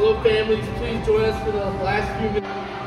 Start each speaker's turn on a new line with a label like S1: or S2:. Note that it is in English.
S1: Hello families, please join us for the last few minutes.